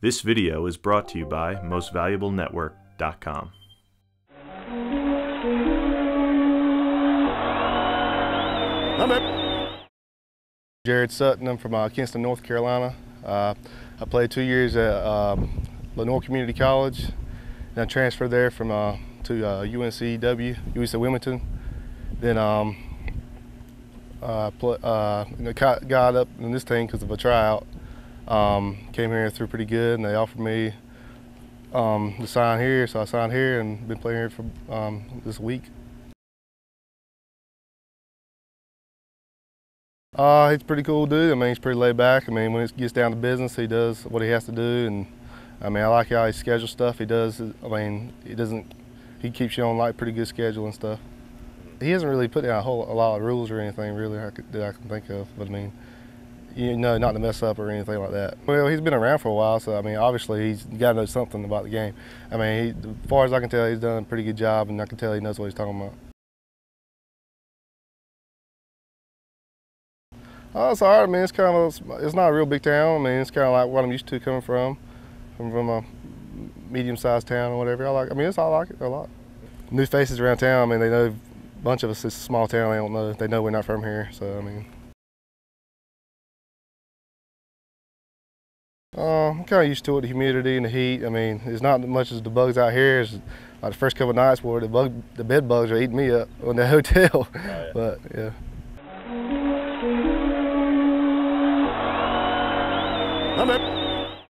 This video is brought to you by MostValuableNetwork.com. Jared Sutton. I'm from uh, Kinston, North Carolina. Uh, I played two years at um, Lenoir Community College, and I transferred there from uh, to uh, UNCW, UC Wilmington. Then um, uh, uh, got up in this team because of a tryout. Um, came here through pretty good, and they offered me um, to sign here, so I signed here and been playing here for um, this week. Uh, he's a pretty cool dude. I mean, he's pretty laid back. I mean, when it gets down to business, he does what he has to do, and I mean, I like how he schedules stuff. He does. I mean, he doesn't. He keeps you on like pretty good schedule and stuff. He hasn't really put down a whole a lot of rules or anything really I could, that I can think of. But I mean, you know, not to mess up or anything like that. Well, he's been around for a while, so I mean, obviously he's got to know something about the game. I mean, he, as far as I can tell, he's done a pretty good job, and I can tell he knows what he's talking about. Oh, it's all right, man. It's kind of it's not a real big town. I mean, it's kind of like what I'm used to coming from, from from a medium-sized town or whatever. I like. I mean, it's I like it a lot. New faces around town. I mean, they know a bunch of us. It's a small town. They don't know. They know we're not from here. So I mean, uh, I'm kind of used to it. The humidity and the heat. I mean, it's not as much as the bugs out here. It's like the first couple of nights where the bug, the bed bugs are eating me up in the hotel. Oh, yeah. But yeah. Number